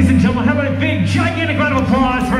Ladies and gentlemen, how about a big, gigantic round of applause for